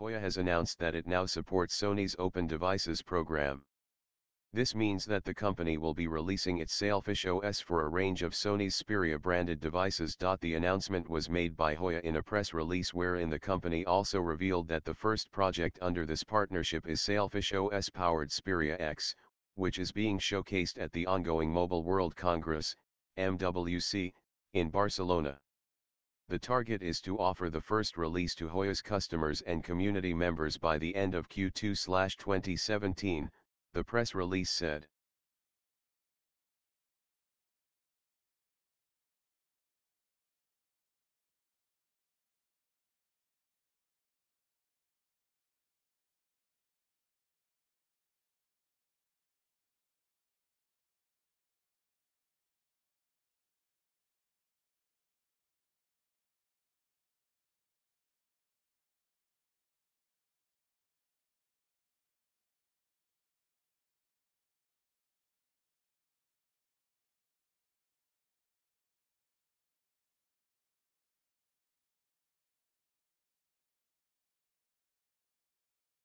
Jolla has announced that it now supports Sony's Open Devices program. This means that the company will be releasing its Sailfish OS for a range of Sony's Xperia branded devices. The announcement was made by Jolla in a press release wherein the company also revealed that the first project under this partnership is Sailfish OS powered Xperia X, which is being showcased at the ongoing Mobile World Congress, MWC, in Barcelona. The target is to offer the first release to Jolla's customers and community members by the end of Q2-2017, the press release said.